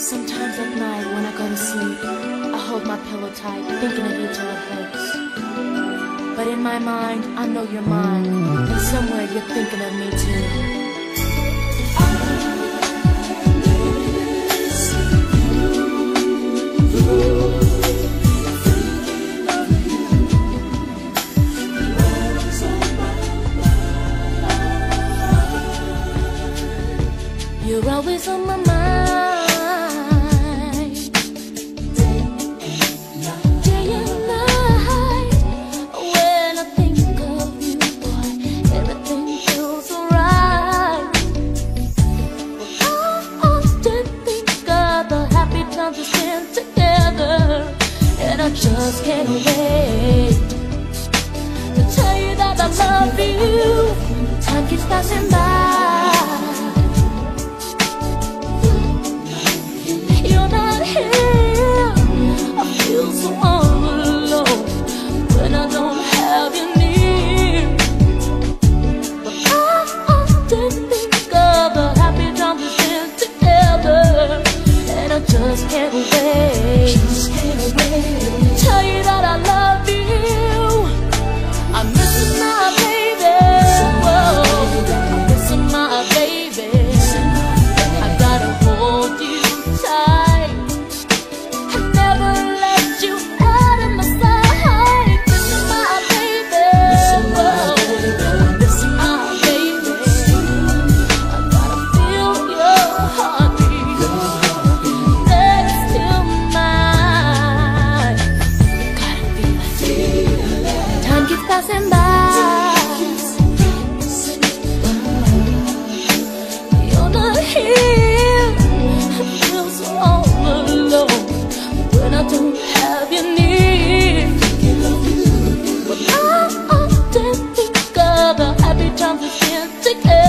Sometimes at night when I go to sleep, I hold my pillow tight, thinking of you till it hurts. But in my mind, I know you're mine, and somewhere you're thinking of me too. You're always on my mind. Just can't wait to tell you that I love you. Time keeps passing by. You're not here. I feel so all alone when I don't have you near. But I often think of the happy times we spent together, and I just can't wait. music eh.